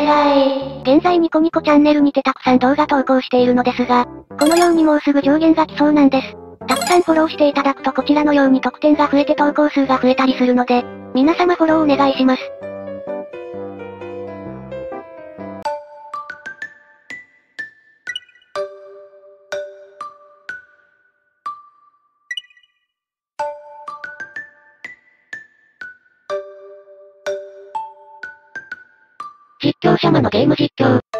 なさい。現在ニコニコチャンネルにてたくさん動画投稿しているのですが、このようにもうすぐ上限が来そうなんです。たくさんフォローしていただくとこちらのように得点が増えて投稿数が増えたりするので、皆様フォローお願いします。実況者間のゲーム実況。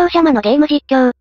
況者間のゲーム実況。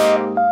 す。